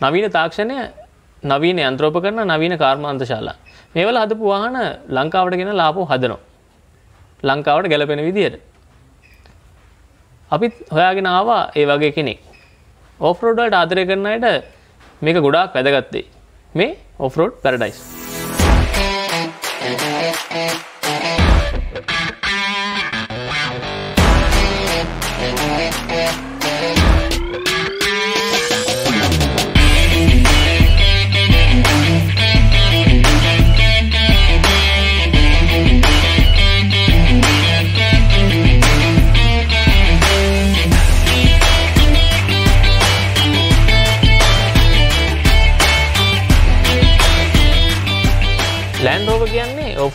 නවීන තාක්ෂණය නවීන යන්ත්‍රෝප කරන නවීන කාර්මාන්ත ශාලා මේවල හදපු වාහන ලංකාවට ගෙන ලාපෝ හදනවා. ලංකාවට ගැලපෙන විදිහට අපිත් හොයාගෙන ආවා ඒ වගේ කෙනෙක්. ඔෆ්රෝඩ්වලට ආදරය කරන අයට මේක ගොඩාක් වැදගත්තේ මේ ඔෆ්රෝඩ් පැරඩයිස් ලෑන්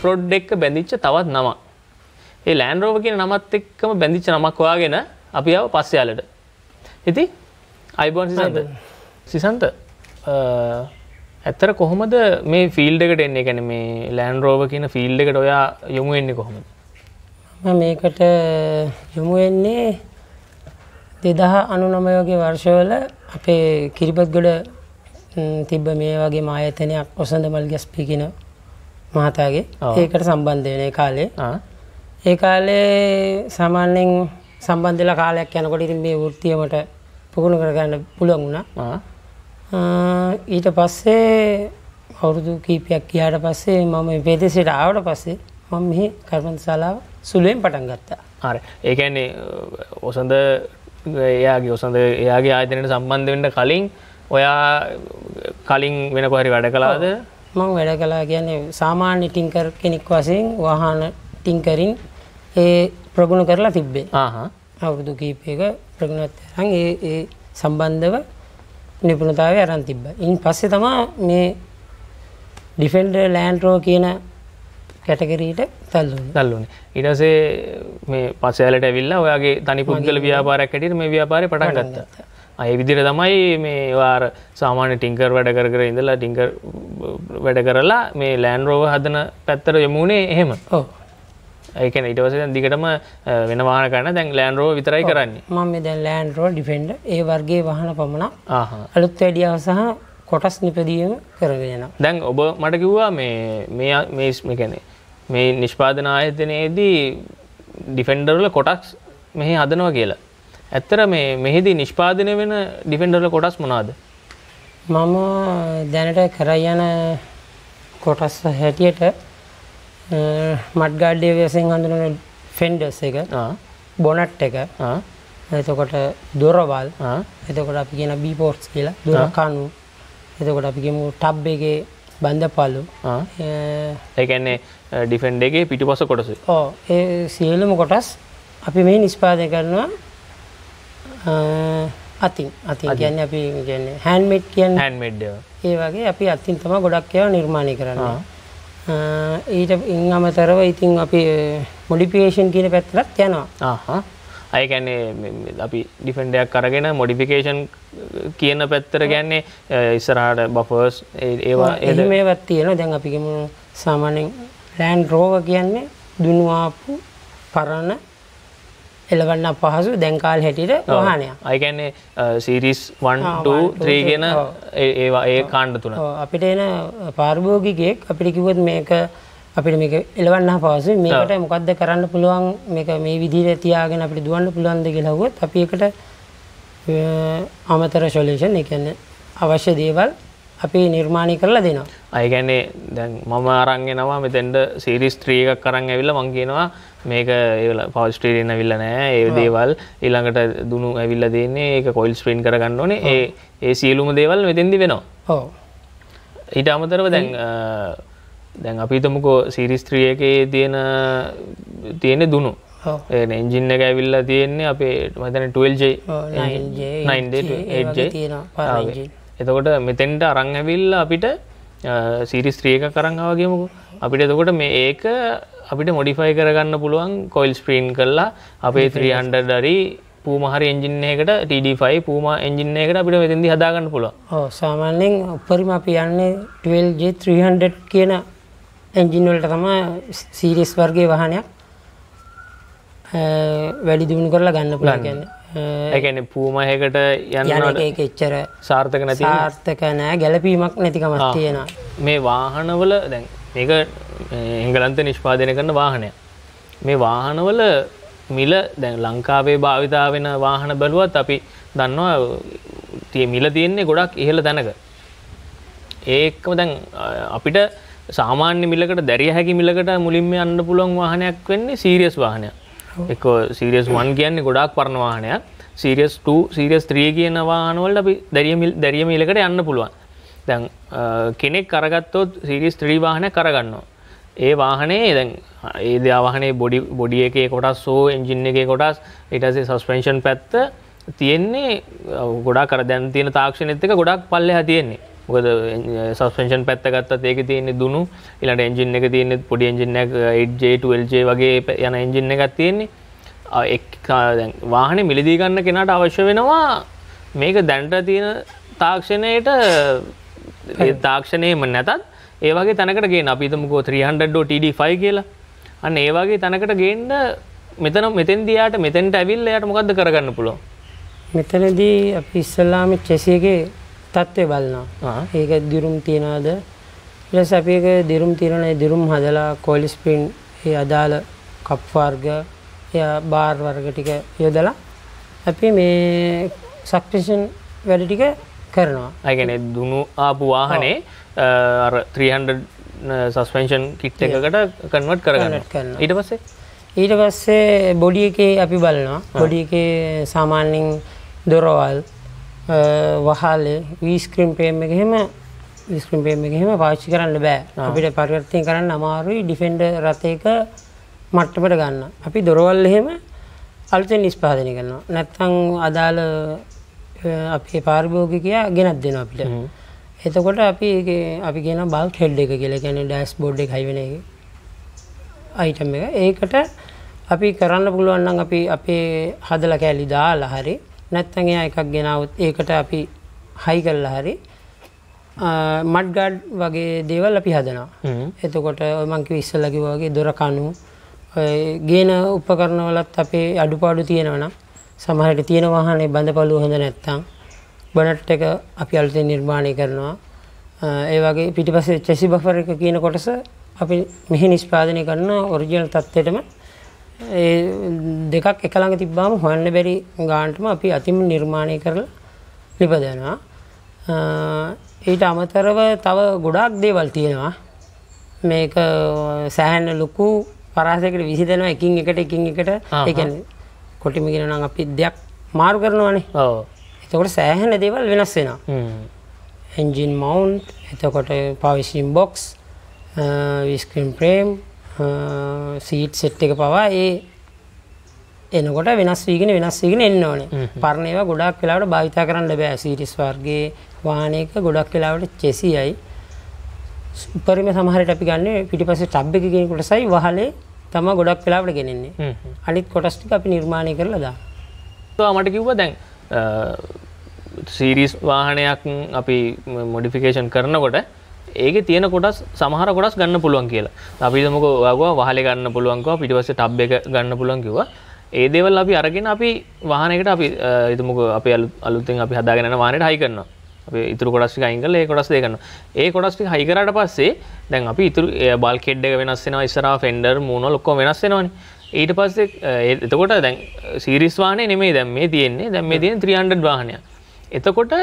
කියන්නේ ඔෆ්රෝඩ් එක්ක බැඳිච්ච තවත් නම ඒ ලෑන් රෝව කියන නමත් එක්කම බැඳිච්ච නමක් හොයාගෙන අපි ආව පස්සයාලට ඉති අයිබෝන් සිසන්ත. සිසන්ත ඇත්තර කොහොමද මේ ෆිල්ඩ එකට එන්නේ? ගැන මේ ලෑන් රෝව කියන ෆිල්ඩ එකට ඔයා යොමු වෙන්නේ කොහොමද? මම මේකට යොමු වෙන්නේ දෙදහ අනු නමය වගේ වර්ෂවල අපේ කිරිපත්ගොඩ තිබ්බ මේ වගේ මායතනයක් ඔසඳ මල් ගැස්පි කියන මහතාගේ. ඒකට සම්බන්ධ වෙන ඒ කාලේ. ඒ කාලේ සාමාන්‍යයෙන් සම්බන්ධලා කාලයක් යනකොට ඉතින් මේ වෘත්තියමට පුහුණු කරගන්න පුළුවන් වුණා. ඊට පස්සේ අවුරුදු කීපයක් ගියාට පස්සේ මම ප්‍රදේශයට ආවට පස්සේ මම මෙහි කර්මන්තශාලාව සුළුවෙන් පටන් ගත්තා. හරි. ඒ කියන්නේ ඔසඳ එයාගේ ඔසඳ එයාගේ ආයතනයට සම්බන්ධ වෙන්න කලින් ඔයා කලින් වෙන කොහරි වැඩ කලාද මම වැඩ කළා කියන්නේ සාමාන්‍ය ටින්කර් කෙනෙක් වශයෙන් වාහන ටින්කරින් ඒ ප්‍රගුණ කරලා තිබ්බේ. ආහ අවුරුදු කීපයක ප්‍රගුණත් අරන් ඒ ඒ සම්බන්ධව නිපුණතාවය අරන් තිබ්බා. ඉන් පස්සේ තමා මේ ඩිෆෙන්ඩර් ලෑන්ඩ් රෝ කියන කැටගරීට තල්ලුනේ. දල්ලුනේ ඉටසේ මේ පසෑලට ඇවිල්ලා ඔයාගේ තනි පුද්ගල ව්‍යාපාරයක් හැටියට මේ ව්‍යාපාරය පටන් ගත්තා අය විදිර තමයි මේ වාර සාමාන්‍ය ටිංකර් වැඩ කර කර ඉඳලා ටිංකර් වැඩ කරලා මේ ලෑන් රෝව හදන පැත්තර යමුණේ එහෙම. ඒකන ඉටවස දිගටම වෙන වාහන කරන්න දැන් ලෑන් රෝ විතරයි කරන්නේ. මම දැන් ලෑන්ඩ් රෝ ඩිෆෙන්ඩර් ඒ වර්ගයේ වාහන පමණක් අලුත් වැඩියාව සහ කොටස් නිපදීම කරගෙන. දැන් ඔබ මට කිව්වා මේ මේ මේ මෙකැනෙ මේ නිෂ්පාදන ආයතනයේදී ඩිෆෙන්ඩර්ල කොටක්ස් මෙහි හදනවා කියලා ඇත්තර මේ මෙහිදී නිෂ්පාදනය වෙන ඩිෆෙන්ඩර්ල කොටස් මොනාද මම දැනට කරයි යන කොටස් හැටියට මට්ගාඩ්ඩය වසෙන් හඳුනන ෆෙන්ඩස් එක බොනට් එක එතකොට දොරවල් එතකොට අපි කියන බීපෝට්ස් කියලා දුරකණු එතකොට අපි කියමු ටබ් එකේ බන්ධපලු ආ. ඒකන්නේ ඩිෆෙන්ඩ් එකේ පිටිපස කොටස ඕ ඒ සියලුම කොටස් අපි මේ නිස්පාදය කරනවා අතින්. අතින් කියන්න අපි කියන්නේ හැන්මෙට් කියන්න හැන්මෙඩ් ඒ වගේ අපි අත්තින් තම ගොඩක් ඒවා නිර්මාණය කරන්න. ඊට ඉන් අමතරව ඉතින් අපි මොඩිපිකේෂන් කියන පැත්තරත් යනවා. අයකැන්නේ අපි ඩිෆෙන්ඩයක් කරගෙන මොඩිෆිකේෂන් කියන පැත්තර ගැන්නේ ඉස්සරහට බෆර්ස් ඒවා එහි මේවත් තියෙන දැන් අපිගම සාමානෙන් ලෑන්් රෝව කියන්නේ දුනුවාපු පරණ එලවන්න පහසු දැන්කාල් හැටියට වාහනයක් අයකැන්නේ සිරිස් වන්ට ත්‍රීගෙන ඒවා ඒ කාණ්ඩ තුන. අපිට එන පාර්භෝගිකයෙක් අපිට කිව්වොත් මේක අපිට මේක එලවන්න පහසු මේකට මොකක්ද කරන්න පුළුවන්? මේක මේ විදිහට තියාගෙන අපිට දුවන්න පුළුවන්ද කියලා හුවොත් අපි ඒකට අමතර සොලියුෂන් ඒ කියන්නේ අවශ්‍ය දේවල් අපි නිර්මාණය කරලා දෙනවා. අයගැන්නේ දැන් මම අරන්ගෙනවා මෙතැන්ට සිරිස් ත්‍රී එකක් කරන්න ඇවිල්ල මං කියනවා මේක ඒල පවස්ට්‍රීරෙන් ඇවිල්ල නෑ ඒ දේවල් ඊළඟට දුණු ඇවිල්ල දෙන්නේ ඒක කොයිල් ස්ප්‍රීන් කරගන්න ඕනේ. ඒ ඒ සියලුම දේවල් මෙතෙන්දි වෙනවා. ඔව්. ඊට අමතරව දැන් දැන් අපිතමුකෝ සිරිස්ත්‍රිය එකේ තියෙන තියෙන ඔව්. එන්ජින්න එක ඇවිල්ලා තියෙන්නේ අපේ මතන 12J ඔව්, 9J, 9J, 8J, ඒ 8J. වගේ තියෙනවා පරණ ආ, engine. එතකොට මෙතෙන්ට අරං ඇවිල්ල අපිට සිරිස්ත්‍රියක කරංවාගේමකු අපිට එතකොට මේ ඒක අපිට මොඩිෆයි කරගන්න පුළුවන් කොයිල් ස්ප්‍රීන් කරලා අපේ 300 ඩරි පූමහරි එන්ජින්නයකට TD5 පූම එන්ජින්නයකට අපිට මෙතෙන්දි හදාගන්න පුළුවන් ඔව් සාමාන්‍යයෙන් උපරිම අපි යන්නේ 12J 300 කියන එන්ජින් වලට තමයි සීරීස් වර්ගයේ වාහනයක් වැඩි දියුණු කරලා ගන්න පුළුවන් කියන්නේ එකන පූමහකට යන යන්න එච්චර සාර්ථක නැති සාර්ථක නෑ. ගැලපීමක් නැතිකමත් තියෙන මේ වාහනවල දැන් මේක එංගලන්ත නිෂ්පාදනය කරන වාහනය මේ වාහනවල මිල දැන් ලංකාවේ භාවිතා වෙන වාහන බැලුවත් අපි දන්නවා තිය මිල තියෙන්නේ ගොඩක් ඉහළ තැනක. ඒකම දැන් අපිට සාමාන්‍ය මිලකට දැරිය හැකි මිලකට මුලින්ම යන්න පුළුවන් වාහනයක් වෙන්නේ සීරියස් වාහනයක් එක සීරියස් වන් කියන්නේ ගොඩක් පරණ වාහනයක්. සීරියස් 2 සීරියස් 3 කියන වාහනවලට අපි දැරිය මිල දැරිය මිලකට යන්න පුළුවන්. දැන් අ, කෙනෙක් කරගත්තොත් සීරියස් 3 වාහනයක් කරගන්නවා ඒ වාහනේ දැන් ඒ දවාහනේ බොඩි බොඩි එකේ කොටස් සෝ එන්ජින් එකේ කොටස් ඊටසේ සස්පෙන්ෂන් පැත්ත තියෙන්නේ අ, ගොඩක් කර දැන් තියෙන තාක්ෂණෙත් එක ගොඩක් පල්ලෙහා තියෙන්නේ. මොකද සස්පෙන්ෂන් පැත්ත ගත්තත් ඒක තියෙන්නේ දුනු ඊළඟට එන්ජින් එක තියෙන්නේ පොඩි එන්ජින් එකක් 8J 12J වගේ ප- යන එන්ජින් එකක් තියෙන්නේ. අ, එක් කා- දැන් වාහනේ මිලදී ගන්න කෙනාට අවශ්‍ය වෙනවා මේක දැන්ට තියෙන තාක්ෂණයට. ඒ තාක්ෂණයම නැතත් ඒ වගේ තැනකට ගේ අපිතමකෝ 300 TD5 කියලා. අන්න ඒ වගේ තැනකට ගේන්ඩ මෙතන මෙතෙන් දියාට මෙතැන්ට ඇවිල් යට මොකක්ද කරගන්න පුළුවන්? මෙතනදී අපි ඉස්සල්ලාම චෙසියගේ තත්ත්වය බලනවා. ඒක දිරුම් තියෙනවාද? ලෙස අපි එක දිරුම් තියෙන දිරුම් හදලා කෝලිස්පින් ඒ අදාළ කප්වාර්ග එය බාර් වර්ග ටික යොදලා අපි මේ සක්ටිෂන් වැඩ ටික කරනවා. අයගැන දුනු ආපු වාහනේ අර 300 සස්පෙන්ෂන් කිට් එකකට කන්වට් කරගන්න Convert කරනවා. ඊට පස්සේ? ඊට පස්සේ බොඩි එකේ අපි බලනවා. බොඩි එකේ සාමාන්‍යෙන් දොරවල් වහලේ වීස්ක්‍රීම් පේම් එක එහෙම විස්ක්‍රීම් පේම් එක එහෙම පාවිච්චි කරන්න බෑ. අපිට පරිවර්තනය කරන්න අමාරුයි ඩිෆෙන්ඩ රථයක මට්ටමට ගන්න. අපි දොරවල් එහෙම අලුතෙන් නිස්පාදනය කරනවා. නැත්තං අදාළ අපේ පාරිභෝගිකයා ගෙනත් දෙනවා අපිට. එතකොට අපි අපි කියන බල් හෙඩ් එක කියලා. කියන්නේ ඩෑස් බෝඩ් එක හයි වෙන එක අයිටම් එක. ඒකට අපි කරන්න පුළුවන් නම් අපි අපේ හදලා කෑලි දාලා හරි නැත්නම් එයා එකක් ගෙනාවොත් ඒකට අපි හයි කරලා හරි මඩ් ගාඩ් වගේ දේවල් අපි හදනවා. එතකොට ඔය මං කිව්ව ඉස්සෙල්ලා කිව්වා වගේ දොර කණු ඔය ගේන උපකරණ වලත් අපේ අඩුපාඩු තියෙනවා නම් සමහරට තියෙන වාහනේ බඳපළු හොඳ නැත්තම් බොනට් එක අපි අලුතෙන් නිර්මාණය කරනවා. ඒ වගේ පිටිපස්සේ චෙසි බෆර් එක කියන කොටස අපි මෙහි නිෂ්පාදනය කරන ඔරිජිනල් තත්ත්වයටම ඒ දෙකක් එක ළඟ තිබ්බාම හොයන්න බැරි ගානටම අපි අතින් නිර්මාණය කරලා නිපදවනවා. අ, ඊට අමතරව තව ගොඩාක් දේවල් තියෙනවා. මේක සෑහන්න ලොකු පරාසයකට විසිදෙනවා එකින් එකට එකින් එකට කියන්නේ කොටිම කියන නම් අපි දෙයක් මාරු කරනවානේ. එතකොට සෑහෙන දේවල් වෙනස් වෙනවා. එන්ජින් මවුන්් එතකොට පවිසිම් බොක්ස් විස්ක්‍රීම් ප්‍රේම් සීට් සෙට් එක පවා ඒ එනකොට වෙනස් වීගෙන වෙනස් වීගෙන එන්න ඕනේ. පරණේවා ගොඩක් වෙලාවට භාවිතා කරන්න බෑ. සීරිස් වර්ගේ වාහනයක ගොඩක් වෙලාවට චෙසියයි උපරිම සමහරට අපි ගන්න පිටිපස්සේ ටබ් එක කියන කොටසයි වහලේ තම ගොඩක් වෙලාවට ගෙනෙන්නේ. අනිත් කොටස් ටික අපි නිර්මාණය කරලා දානවා මට කිව්ව දැන් සීරිස් වාහනයක් අපි මොඩිෆිකේෂන් කරනකොට ඒක තියෙන කොටස් සමහර කොටස් ගන්න පුළුවන් කියලා. අපිදමක වගවා වහල ගන්න පුළුවන්කව පිටිවස ටබ් එක ගන්න පුළුවන් කිව්වා. ඒ දේවල් අපි අරගෙන අපි වාහනකට අපි ඉතුමක අප අලුතින් අපි හදාගෙන වානට හයි කරනවා. අප ඉතුරු කොටස්ි අයිංගල ඒ කොටස් දෙකන්න ඒ කොටස්ටි හයිකරට පස්සේ දැන් අපි ඉතුරු බල් කෙඩ්ඩ වෙනස්සෙන ඉස්සර ෆෙන්ඩර් මුණ ලොක්කො වෙනස්සෙනවන ඊට පස්සේ එතකොට දැන් සිරිස්වානය නෙමේ දැම් මේ තියෙන්නේ. දැම් මේ තියෙන 300 වාහනය එතකොට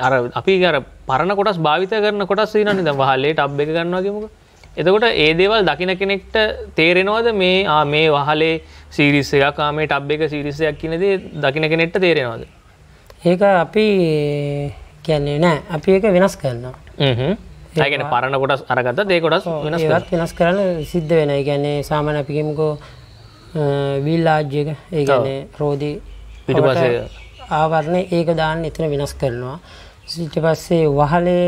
අර අපි අර පරණ කොටස් භාවිත කරන කොටස් නනි ද වහල්ලේ ටබ් එක ගන්නවාගේමක එතකොට ඒ දේවල් දකින කෙනෙක්ට තේරෙනවද මේ ආ මේ වහලේ සිරිස්ස එකක් කාමේ ටබ් එක සිරිසයක් කියනදේ දකින කෙනෙක්ට තේරෙනවද? ඒක අපි කියන්නේ නෑ. අපි ඒක වෙනස් කරනවා. ඒගෙන පරණ කොටස් අරගත්ත දේ කොටස් වෙනස් කරන්න සිද්ධ වෙන ගැන්නේ සාමන අපිකමකෝ විල් ආජ්‍යක ඒ ගැන්නේ රෝධී පිටිපස්සේ ආවරණය ඒක දාන්න එතන වෙනස් කරනවා. සිට පස්සේ වහලේ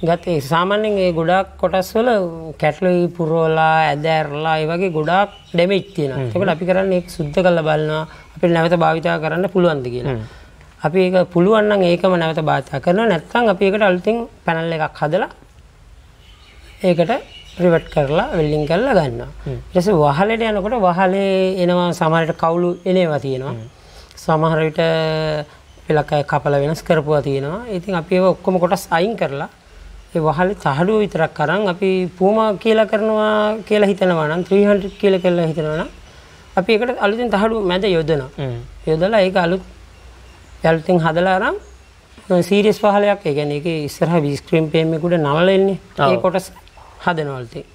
ගත සාමාන්‍යෙන් ඒ ගොඩක් කොටස් වල කැටලොයි පුරෝලා ඇදෑරලා ඒ වගේ ගොඩක් ඩැමෙච් තියෙන එකට අපි කරන්න ඒ සුද්ධ කල්ල බලන්නවා අපි නැවත භාවිතා කරන්න පුළුවන්ද කියලා. අපි ඒක පුළුවන්නම් ඒකම නැවත භාතා කරන නැත්තං අපි එකට අලුතින් පැනල්ල එකක් හදලා ඒකට ප්‍රිවට් කරලා වෙල්ලිං කරලා ගන්න ෙස වහලට යනකොට වහලේ එනවා සමරට කවුලු එනවා තියෙනවා සමහරවිට පෙලක් අය කපල වෙනස් කරපුවා තියෙනවා. ඉතින් අපි ඒ ඔක්කොම කොටස් අයින් කරලා ඒ වහල තහඩුව විතරක් කරන් අපි පූම කියලා කරනවා කියලා හිතනවා නම් 300 කියලා කියලා හිතනවා නම් අපි ඒකට අලුතින් තහඩුව මැද යොදනවා. යොදලා ඒක අලුත් යල්තින් හදලා අරන් සීරියස් පහලයක් ඒ කියන්නේ ඒකේ ඉස්සරහ විස්ක්‍රීම් පේම් එකකට නලල එන්නේ ඒ කොටස් හදනවා අලුතින්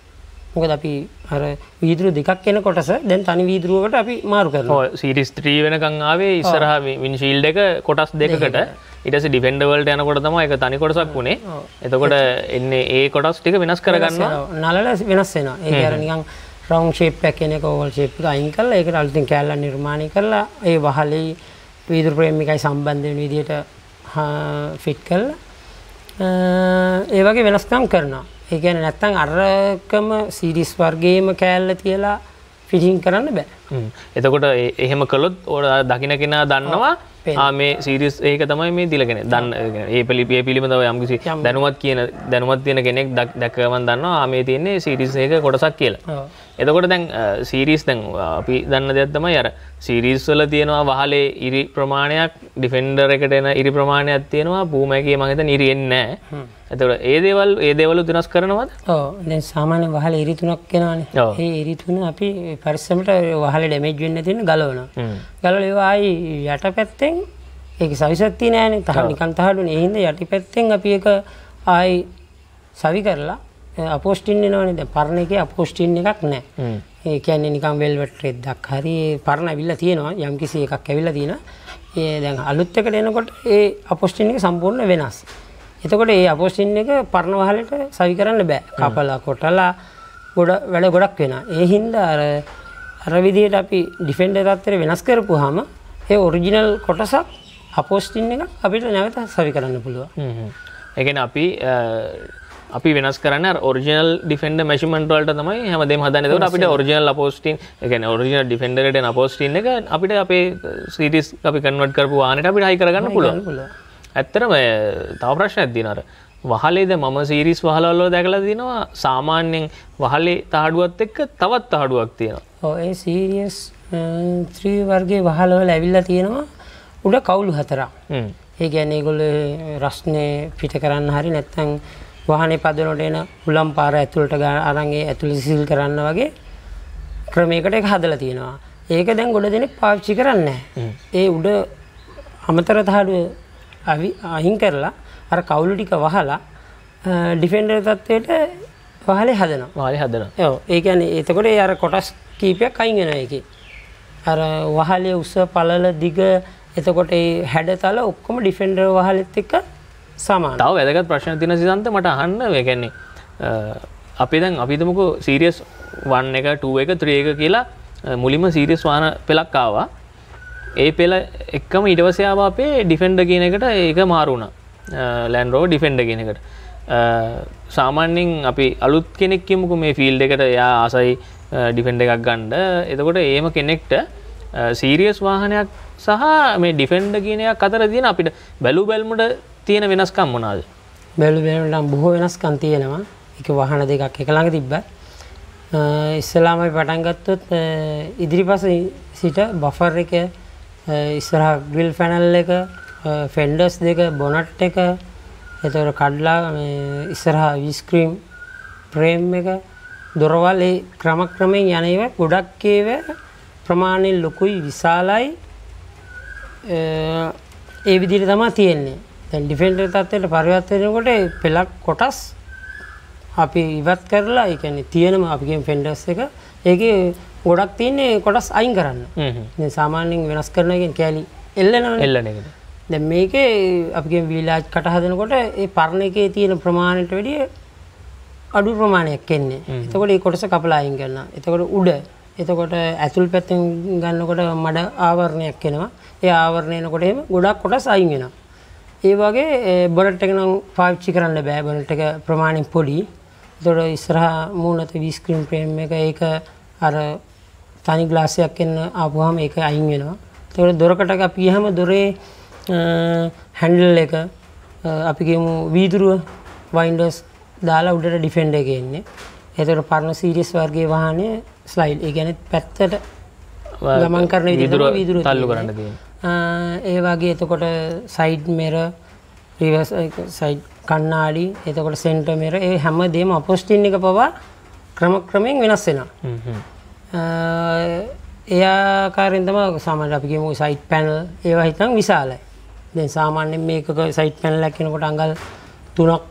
මොකද අපි අර වීදුරු දෙකක් එන කොටස දැන් තනි වීදුරුවකට අපි මාරු කරනවා. සිරිස් ත්‍රී වෙනකං ආවේ ඉස්සරහ විනිශීල් එක කොටස් දෙකට ඉටස ඩිෆෙන්ඩවල්ට යනකොට තම එක තනි කොටසක් වුණේ එතකොට එන්නේ ඒ කොටස් ටික වෙනස් කරගන්න නලල වෙනස් වෙන ඒ අර නිකන් රවුන් ශේප් එක කෙනෙක ඕවල් ශේප් අයින් කරලා ඒකට අලුතින් කෑල්ලක් නිර්මාණය කරලා ඒ වහලේ වීදුරු ප්‍රේමිකයි සම්බන්ධ වෙන විදිහට ෆිට් කරලා ඒ වගේ වෙනස්කම් කරනවා ඒ කියන්නේ නැත්තම් අරකම සීරීස් වර්ගයේම කෑල්ල තියලා ෆිටින් කරන්න බෑ. එතකොට එහෙම කළොත් ඕ දකින කෙනා දන්නවා මේ සිරිස් ඒක තමයි මේ දිලගෙන දන්න ඒ පිළිපිය පිළිබඳව යම්කිසි දැනුවත් කියන දැනුවත් තියෙන කෙනෙක් දැකවන් දන්නවා ආමේ තියන්නේ සිරිස් ඒක කොටසක් කියලා. එතකොට දැන් සීරීස් දැන් අපි දන්න දෙයක්ත්තමයි අර සිරිස්වල තියෙනවා වහලේ ඉරි ප්‍රමාණයක් ඩිෆෙන්ඩර් එකට එන ඉරි ප්‍රමාණයක් තියෙනවා පූමැකේ මහිත නිරියෙන්නෑ එතකට ඒ දේවල් ඒ දේවලු වෙනස් කරනවද? ඕ සාමාන්‍ය වහල ඉරිතුනක් කෙනවානේ ඒ ඉරිතුන අපි පරිස්සමට වහල ඩැමේජ් වෙන්න තියෙන ගලවන ගලල ඒවායි යට පැත්තෙන් ඒක සවිසත්ති නෑන තහ නිකන් තහඩුන. එහින්ද යටි පැත්තෙන් අපි එක ආයි සවි කරලා අපෝස්ටින් නවනද පරණ එක අපෝස්ටින් එකක් නෑ. ඒ කියන්නේ නිකම් වෙල්වට රෙද්දක් හරි පරණ ඇවිල්ලා තියෙනවා. යම් කිසි එකක් ඇවිල්ලා තියෙන ඒ දැන් අලුත් එකට එනකොට ඒ අපෝස්ටින් එක සම්පූර්ණ වෙනස්. එතකොට ඒ අපෝස්ටින් එක පරණ වහලට සවි කරන්න බෑ. කපලා කොටලා ගොඩ වැඩ ගොඩක් වෙන ඒ හින්දා අර අර විදිහට අපි ඩිෆෙන්ඩර් තත්ත්වය වෙනස් කරපුවාම ඒ ඔරිජිනල් කොටසක් අපෝස්ටින් එක අපිට නැවත සවි කරන්න පුළුවන්. එකන අපි අපි වෙනස් කරන්න ඔරිජනල් ඩිෆෙන්ඩ මැශිමන්ටවලට තමයි. හැමදේ හදනකට අපිට ඔරිජනල් අපෝස්ටින් එකන ඔරිජනල් ඩිෆෙන්ඩරට අපෝස්ටින් එක අපිට අපේ සිටිස් අපි කන්වට කරපු වානට අපිට හයි කරගන්න පුළුවන්. ඇත්තරම තව ප්‍රශ්න ඇත්දිනර වහලේද මම සීරිස් වහලල්ලෝ දැකලා දිනවා සාමාන්‍යයෙන් වහලේ තහඩුවත් එක්ක තවත් තහඩුවක් තියෙනවා. ඒ සීරියස් ත්‍රී වර්ගේ වහලවල ඇවිල්ලා තියෙනවා. උඩ කවුලු හතරක්. ඒ ගැන්නේ ගොල රස්නය පිට කරන්න හරි නැත්තං වාහනේ පදනොට එන හුලම් පාර ඇතුළට ග අරන්ගේ ඇතුළි සිල් කරන්න වගේ ක්‍රමයකට එක හදලා තියෙනවා. ඒක දැන් ගොඩ දෙනෙක් පාවිච්චි කරන්න ඒ උඩ අමතර තහඩුව අහින් කරලා අර කවුලු ටික වහලා ඩිෆෙන්ඩර් තත්වයට වහලේ හදනවා. වාලි හදන ඒකන එතකොට අර කොටස් කීපයක් අයිගෙන එක අර වහලේ උස්ස පලල දිග එතකොට හැඩ තල ඔක්කොම ඩිෆෙන්ඩර් වහලෙත් එක්ක සමාන තව වැදගත් ප්‍රශ්න තින සිතන්ත මට අහන්න වැගැන්නේ අපි දැන් අපිතමකු සීරියස් වන්න එක ටුව එක ත්‍රේක කියලා මුලින්ම සීරියස් වාන පෙලක් ආවා. ඒ පෙළ එක්කම ඉටවසයාව අපේ ඩිෆෙන්ඩ කියන එකට ඒක මාරුණ ලැන්රෝ ඩිෆෙන්ඩ කියන එකට. සාමාන්‍යෙන් අපි අලුත් කෙනෙක් කිමුකු මේ ෆිල්් එකට යා ආසයි ඩිෆෙන්ඩ එකක් ගණ්ඩ එතකොට ඒම කෙනෙක්ට සීරියස් වාහනයක් සහ මේ ඩිෆෙන්ඩ කියනයක් අතර තියෙන අපිට බැලු බැල්මට තියෙන වෙනස්කම් මොනාද බැලු බැලටම් බොහෝ වෙනස්කම් තියෙනවා. එක වහන දෙකක් එකළඟ තිබ්බ. ඉස්සලාමයි පටන්ගත්තොත් ඉදිරි පස සිට බෆර් එක ඉස්සරහ ග්‍රිල් ෆැනල් එක ෆෙන්ඩස් දෙක බොනට් එක එතවට කඩ්ලා ඉස්සරහා විස්ක්‍රීම් ප්‍රේම් එක දොරවල් ඒ ක්‍රමක්‍රමයෙන් යනව ගොඩක්කේව ප්‍රමාණයෙන් ලොකුයි විශාලයි. ඒ විදිට තමා තියෙන්නේ. ඩිෆෙන්ඩර් තත්වයට පරිවත්වනකොට පෙලක් කොටස් අපි ඉවත් කරලා එකන තියෙනම අපිගෙන් ෆෙන්ඩස් එක ඒක ගොඩක් තියන්නේ කොටස් අයින් කරන්න. සාමාන්‍යෙන් වෙනස් කරනගෙන් කෑලි එල්ලන එල්ලන දැ මේක අපගේ වීලාජ් කටහදනකොට ඒ පරණ එකේ තියෙන ප්‍රමාණයට වැඩිය අඩු ප්‍රමාණයක් කෙන්නේ එතකොට ඒ කොටස කපලා අයින් කරන්න එතකොට උඩ එතකොට ඇතුල් පැත්තෙන් ගන්නකොට මඩ ආවරණයක් කෙනවා ඒ ආවරණයනකොට එම ගොඩක් කොටස් අයින් වෙනවා ඒ වගේ බොනට් එක නම් පාවිච්චි කරන්න බෑ බොනට් එක ප්‍රමාණයෙන් පොඩි. එතකොට ඉස්සරහා මූණත විස්ක්‍රීන් ප්‍රේම් එක ඒක අර තනි ග්ලාසයක් එන්න ආපුවාම ඒක අයින් වෙනවා. එතකොට දොරකට අපි ගියහම දොරේ හැන්ඩල් එක අපි කියමු වීදුරුව වයින්ඩර්ස් දාලා උඩට ඩිෆෙන්ඩ් එක එන්නේ. එතකොට පරණ සීරියස් වර්ගයේ වාහනේ ස්ලයිඩ්. ඒ කියන්නේ පැත්තට ගමන් කරන විදිහට වීදුරුව තල්ලු කරන්න තියෙනවා. ඒ වගේ එතකොට සයිඩ් මෙර රිවස් සයිඩ් කන්නාඩි එතකොට සෙන්ට මෙර ඒ හැම දේම අපොස්ටින් එක පවා ක්‍රම ක්‍රමයෙන් වෙනස් වෙනවා. එයාකාරෙන් තම සාමාන්‍ය අපිගේම සයිට් පැනල් ඒවා හිතන් විශාලයි දැන් සාමාන්‍යෙන් මේක සයිට් පැනල් ඇක්කෙනකොට අඟල් තුනක්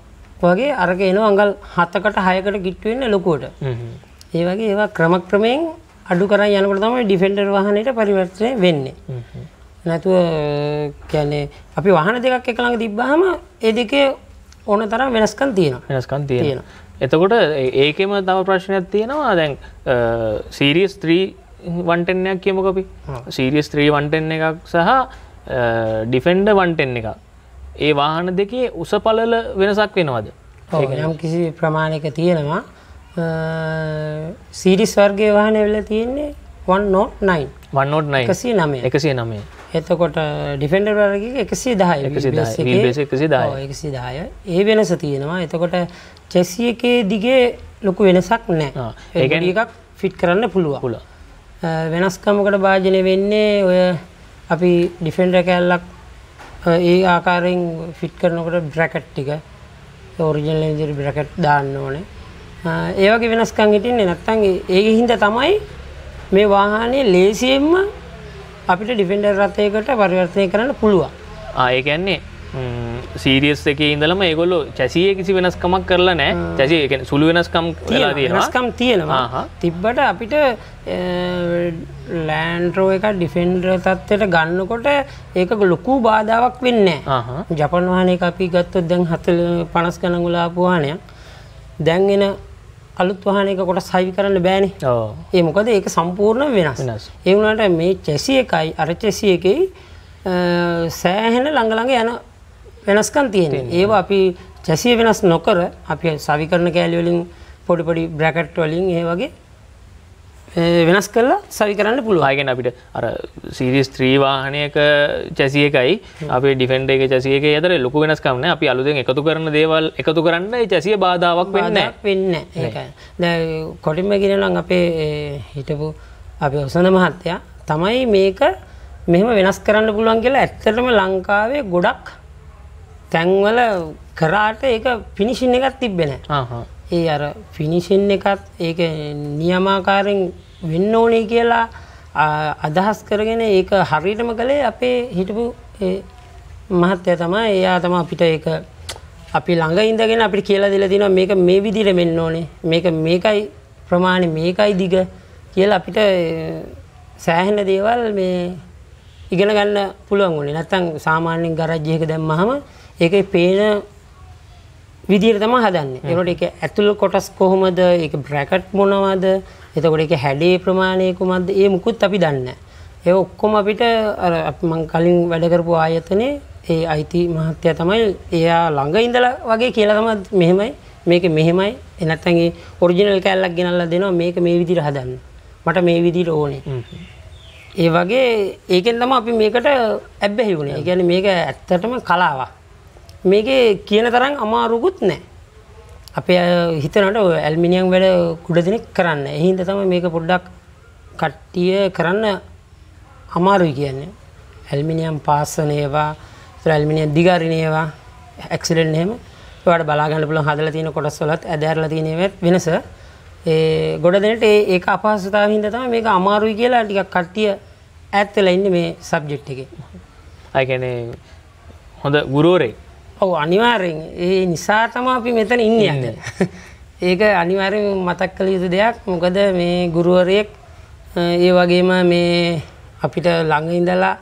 වගේ අරක එනවා අඟල් හතකට හයකට ගිට්ටුවෙන්න ලොකුවට හ්ම් හ්ම්. ඒ වගේ ඒවා ක්‍රමක්‍රමයෙන් අඩු කර යනකොට තමයි ඩිෆෙන්ඩර් වාහනයට පරිවර්තනය වෙන්නේ. නැතුව කියන්නේ අපි වාහන දෙකක් එක ළඟ තිබ්බහම ඒ දෙකේ ඕන තරම් වෙනස්කම් තියෙනවා. වෙනස්කම් තියෙන තියෙනවා. එතකොට ඒකෙම තව ප්‍රශ්නයක් තියෙනවා. දැන් සීරියස් 3 වන්ටෙන්යක් කියමුක අපි. සීරියස් 3 වන්ටෙන් එකක් සහ ඩිෆෙන්ඩ වන්ටෙන් එක ඒ වාහන දෙකේ උස පලල වෙනසක් වෙනවද? යම් කිසි ප්‍රමාණයක තියෙනවා. සීරිස් වර්ගය වාහන වෙල තියෙන්නේ 109 වන්නෝට් නයි එකසිය නමය එකසිය නමේ එතකොට ඩිෆෙන්ඩර් වර්ගගේ එකසිය දහය එකසි දාය ඒ වෙනස තියෙනවා. එතකොට චැසිය එකේ දිගේ ලොකු වෙනසක් නෑ ඒගැ එකක් ෆිට් කරන්න පුළුවන්. පුල වෙනස්කමකට භාජනය වෙන්නේ ඔය අපි ඩිෆෙන්ඩ කැල්ලක් ඒ ආකාරයෙන් ෆිට් කරනකොට බ්‍රැකට් ටික ඔරිජනල් ඉදිරි බ්‍රකට් දාන්න ඕනේ. අ, ඒ වගේ වෙනස්කම් හිටින්නේ නැත්තන් ඒ හින්ද තමයි මේ වාහනේ ලේසියෙන්ම අපිට ඩිෆෙන්ඩර් රථයකට පරිවර්තනය කරන්න පුළුවන්. ආයකන්නේ සීරියස් එක ඉඳලම ඒගොල්ලු චැසිය කිසි වෙනස්කමක් කරලා නෑ චැසිය එක සුළු වෙනස්කම් වෙනස්කම් තියෙනවා. තිබ්බට අපිට ලෑන්ඩරෝ එක ඩිෆෙන්ඩර් තත්වයට ගන්නකොට ඒක ලොකු බාධාවක් වෙන්නේ ජපන් වාහනය අපි ගත්තොත් දැන් හතල පනස් ගනගුලාපුවානයක් දැන් එන අලුත් වාහනයක කොට සයිවි කරන්න බෑනේ. ඒ මොකද ඒක සම්පූර්ණ වෙනස්. වෙනස්. ඒ වුණට මේ චැසිය එකයි අර චැසිය එකයි සෑහෙන ළඟළඟ යන වෙනස්කන් තියෙන ඒවා අපි චැසිය වෙනස් නොකර අපි සවිකරණ කෑලිවලින් පොඩිපොඩි බ්‍රැකට් වලින් ඒ වගේ වෙනස් කරලා සවි කරන්න පුළුවන්. ආයගෙන අපිට අර සිරිස් ත්‍රීවාහනයක චැසිය එකයි අපේ ඩිෆෙන්ඩ එක චැසිය එක අතර ලොකු වෙනස්කම්න අපි අලුදෙන් එකතු කරන දේවල් එකතු කරන්න ඒ චැසිය බාධාවක් වෙන්න වෙන්න දැ කොටින්ම ගෙනලං අපේ ඒ හිටපු අපි ඔසන මහත්තයා තමයි මේක මෙහෙම වෙනස් කරන්න පුළුවන් කියලා ඇත්තටම ලංකාවේ ගොඩක් තැන්වල කරාට ඒක පිනිසින් එකත් තිබෙන ඒ අර ෆිනිසින් එකත් ඒක නියමාකාරෙන් වෙන්න ඕනේ කියලා ආ, අදහස් කරගෙන ඒක හරියටම කළේ අපේ හිටපු ඒ මහත්තය තමයි. එයා තම අපිට ඒක අපි ළඟ ඉඳගෙන අපිට කියලා දෙලා තිනවා මේක මේ විදිහට වෙන්න ඕනේ. මේක මේකයි ප්‍රමාණය මේකයි දිග කියලා අපිට ඒ, සෑහෙන දේවල් මේ ඉගෙන ගන්න පුළුවන් වුණේ. නැත්තම් සාමාන්‍යයෙන් ගරජ්ජයක දැම්මහම ඒකේ පේන විදිහට තමයි හදන්නේ. ඒකට ඒක ඇතුළ කොටස් කොහොමද? ඒක බ්‍රැකට් මොනවද? එතකොට ඒක හැඩේ ප්‍රමාණය කොහමද? ඒ මුකුත් අපි දන්නේ. ඒ ඔක්කොම අපිට මං කලින් වැඩ කරපු ආයතනයේ ඒ IT මහත්තයා තමයි එයා ළඟ ඉඳලා වගේ කියලා තමයි මෙහෙමයි මේක මෙහෙමයි ඒ ඔරිජිනල් කෑල්ලක් ගෙනල්ලා දෙනවා මේක මේ විදිහට හදන්න. මට මේ විදිහට ඕනේ. ඒ වගේ ඒකෙන් තමයි අපි මේකට ඇබ්බැහි වුණේ. කියන්නේ මේක ඇත්තටම කලාවක්. මේකේ කියන තරම් අමාරුකුත් නැහැ. අපේ අය හිතනට ඔය ඇල්මිනියම් වැඩ කුඩ දෙනෙක් කරන්න. ඒ හින්දා තමයි මේක පොඩ්ඩක් කට්ටිය කරන්න අමාරුයි කියන්නේ. ඇල්මිනියම් පාස්සන ඒවා, ඇල්මිනියම් දිගාරින ඒවා, ඇක්සිඩන්ට් එහෙම ඒවට බලා ගන්න පුළුවන් හදලා තියෙන කොටස් වලත් ඇදහැරලා තියෙන ඒවාත් වෙනස. ඒ ගොඩ දෙනට ඒ ඒක අපහසුතාවය හින්දා තමයි මේක අමාරුයි කියලා ටිකක් කට්ටිය ඈත් වෙලා ඉන්නේ මේ සබ්ජෙක්ට් එකේ. අයකැන හොඳ ගුරුවරේ ඔව් අනිවාර්යෙන් ඒ නිසා තමයි අපි මෙතන ඉන්නේ අද. ඒක අනිවාර්යෙන් මතක් කළ යුතු දෙයක්. මොකද මේ ගුරුවරයෙක් ඒ වගේම මේ අපිට ළඟ ඉඳලා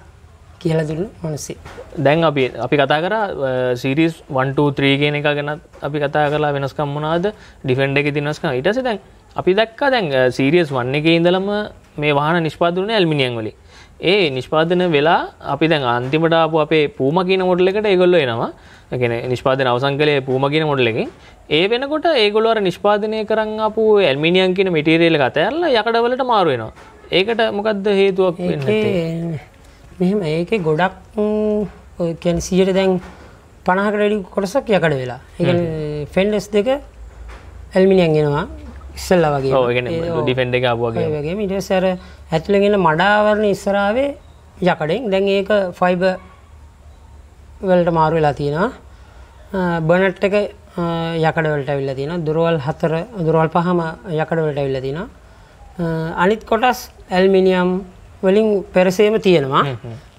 කියලා දුන්න මිනිස්සෙක්. දැන් අපි අපි කතා කර සිරිස් 123 කියන එක ගැන අපි කතා කරලා වෙනස්කම් මොනාද ඩිෆෙන්ඩ් එක තිනස්කම් ඊටස දැන් අපි දක්කා දැන් සීරියස් වන්න එක ඉඳලම මේ වාහන නිෂ්පාදන ඇල්මිනියන් වලින් ඒ නිෂ්පාදන වෙලා අපි දැන් අන්තිමට ආපු අපේ පූම කියන මොඩල එකට ඒගොල්ල එනවා. ගෙන නිෂ්පාදන අවසන් කලේ පූම කියන මොඩලකින් ඒ වෙනකොට ඒගොල්ලර නිෂ්පාදනය කරන්න අපපු ඇල්මිනියන් කියන මිටේරියල කතඇරල යකඩවලට මාරුවෙනවා ඒකට මොකක්ද හේතුවක් වෙන්න ඒකේ මෙහෙම ඒකේ ගොඩක් කැන සියට දැන් පණහකට වැඩි කොටසක් යකඩ වෙලා. ඒ ෆෙන්ඩස් දෙක ඇල්මිනියන් ගෙනවා ඉස්සල්ලා වගේ ඩිෆෙන්ඩ් එක වගේ මිට සැර ඇතුළගෙන මඩාවරණ ඉස්සරාවේ යකඩෙන්. දැන් ඒක ෆයිබ වලට මාරු වෙලා තියෙනවා. බනට් එක යකඩ වලට ඇවිල්ලා තියෙනවා. දුරවල් හතර දුරවල් පහම යකඩ වලට ඇවිල්ලා තියෙනවා. අනිත් කොටස් ඇල්මිනියම් වලින් පෙරසේම තියෙනවා.